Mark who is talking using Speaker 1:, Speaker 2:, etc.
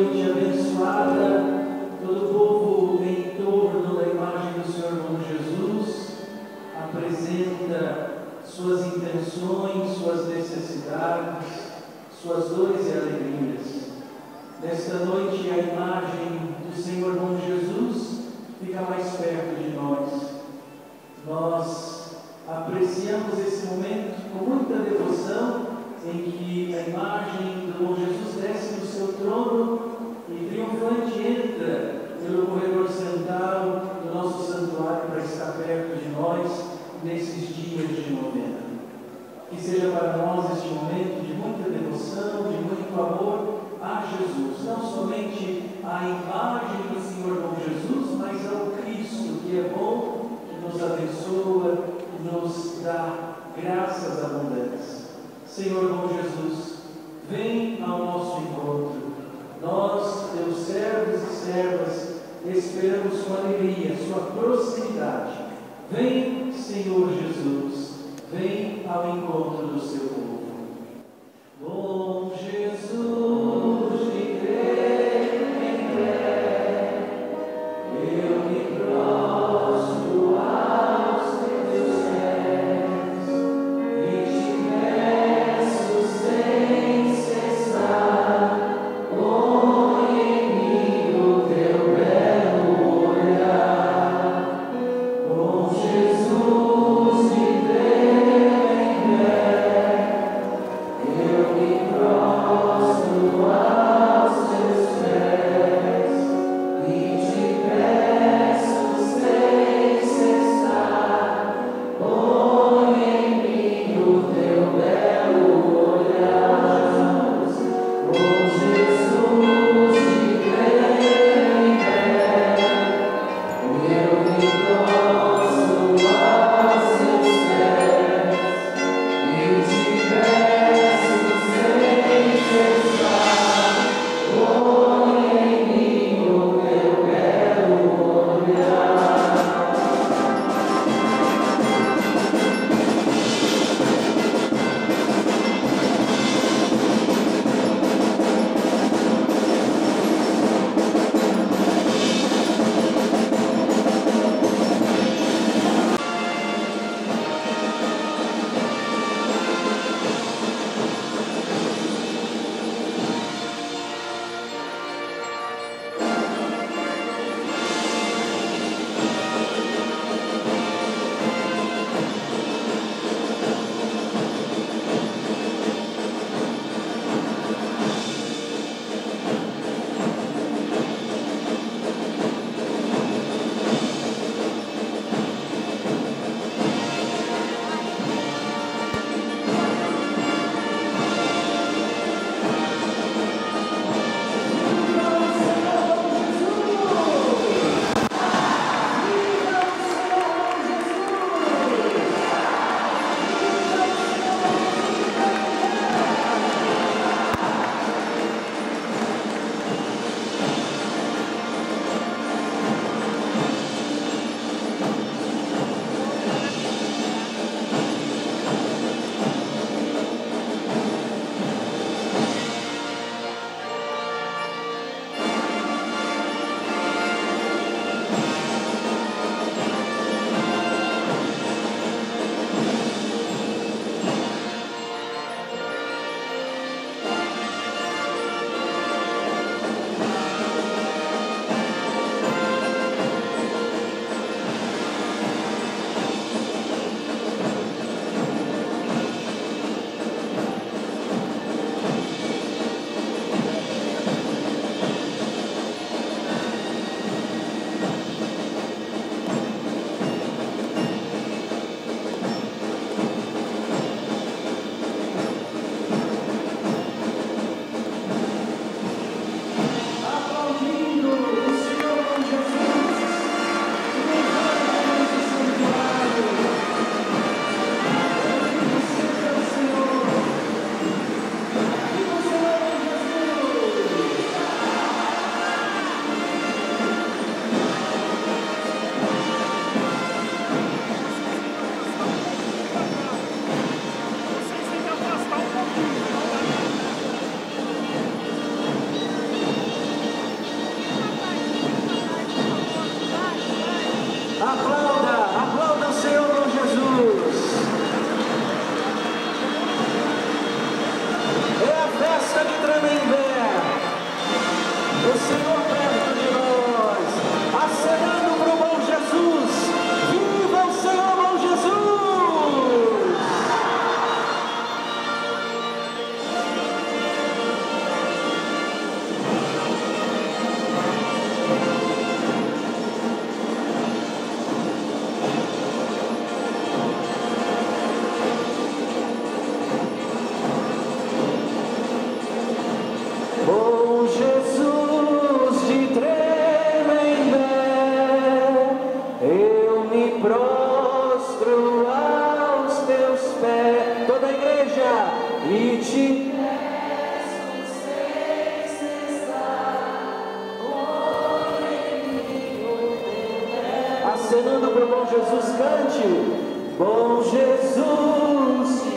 Speaker 1: noite abençoada, todo o povo em torno da imagem do Senhor irmão Jesus apresenta suas intenções, suas necessidades, suas dores e alegrias. Nesta noite a imagem pelo corredor central do nosso santuário para estar perto de nós nesses dias de novena. Que seja para nós este momento de muita devoção, de muito amor a Jesus, não somente a imagem do Senhor Bom Jesus, mas ao Cristo que é bom, que nos abençoa, que nos dá graças abundantes. Senhor bom Jesus, vem ao nosso encontro. Nós, teus servos e servas, esperamos com alegria sua proximidade. Vem, Senhor Jesus, vem ao encontro do seu povo. acenando para o bom Jesus, cante. Bom Jesus.